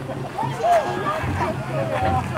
Thank you.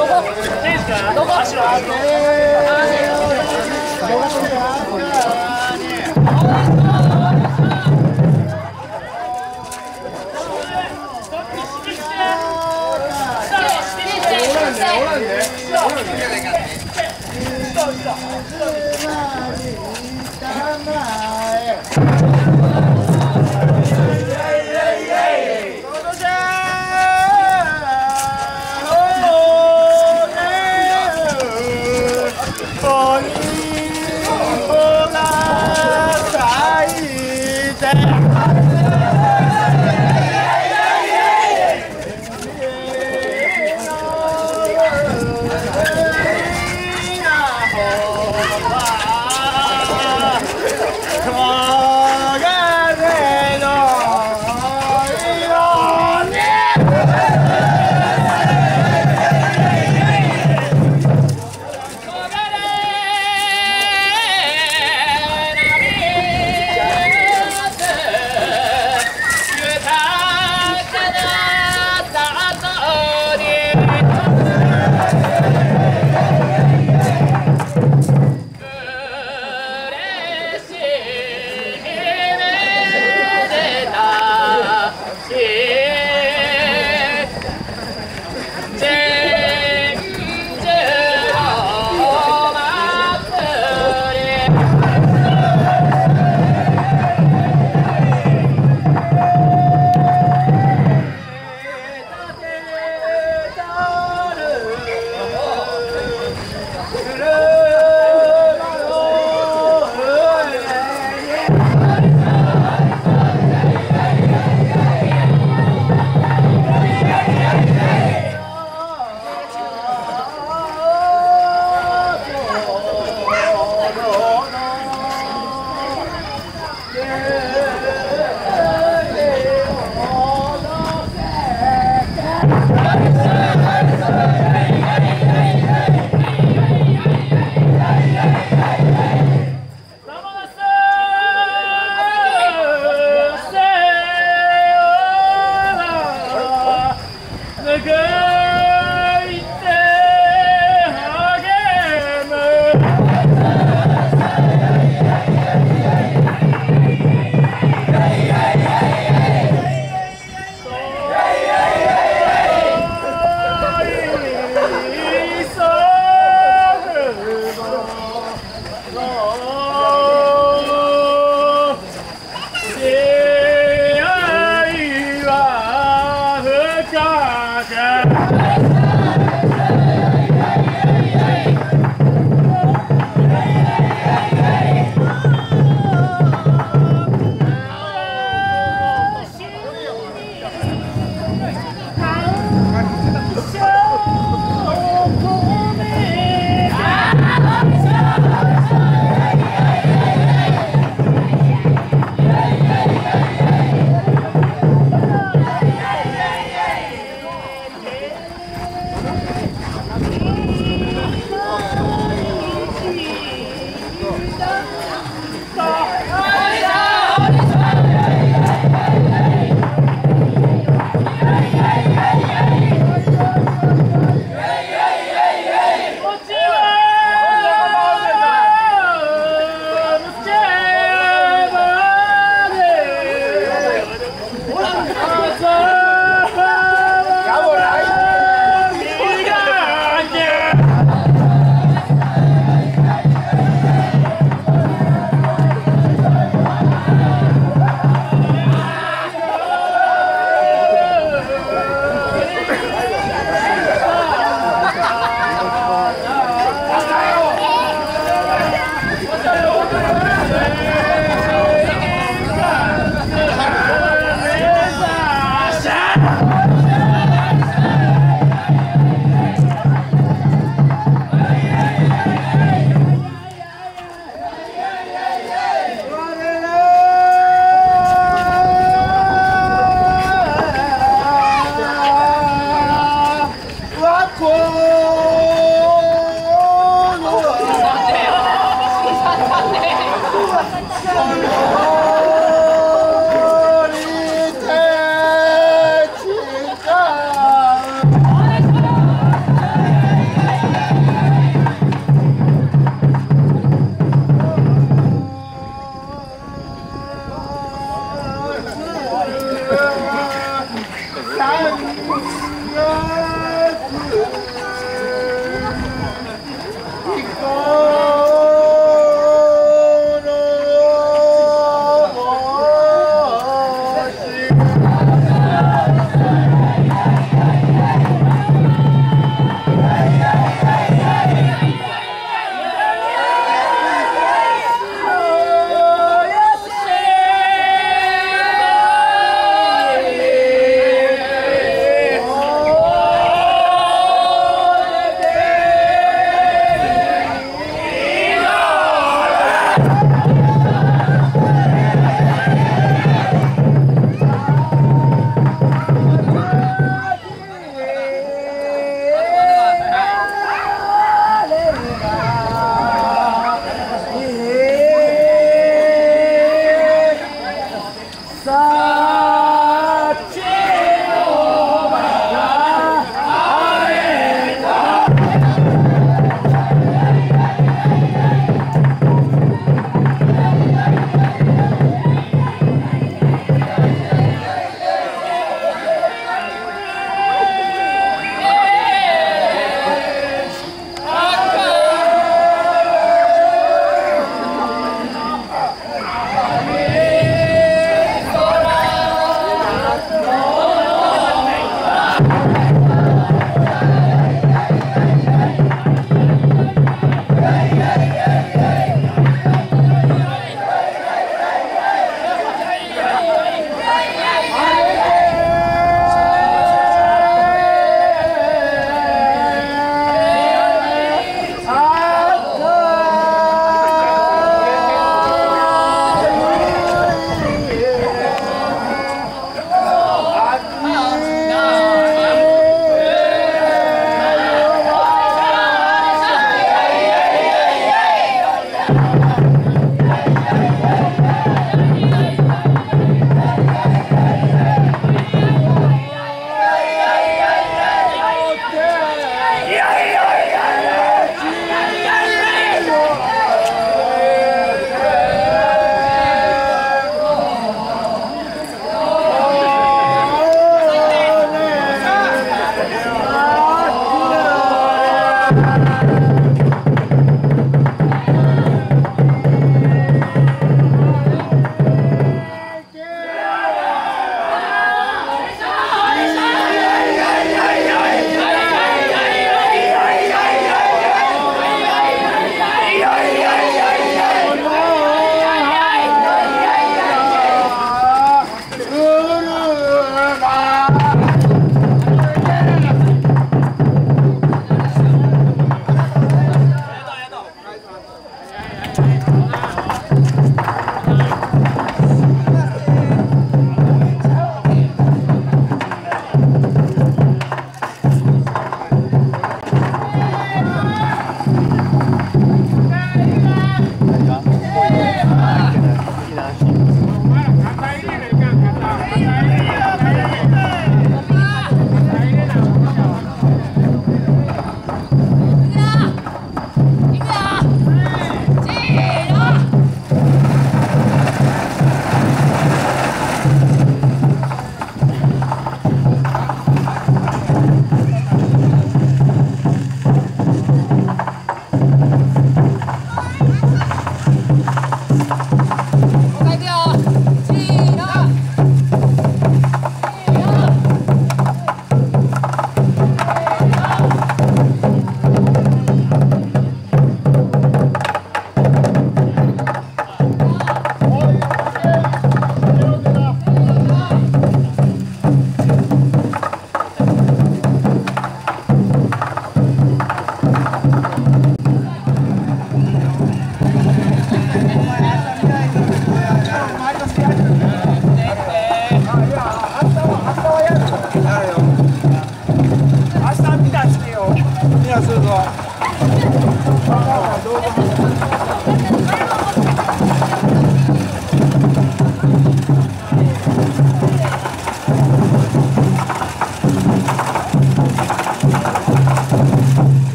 おらんね。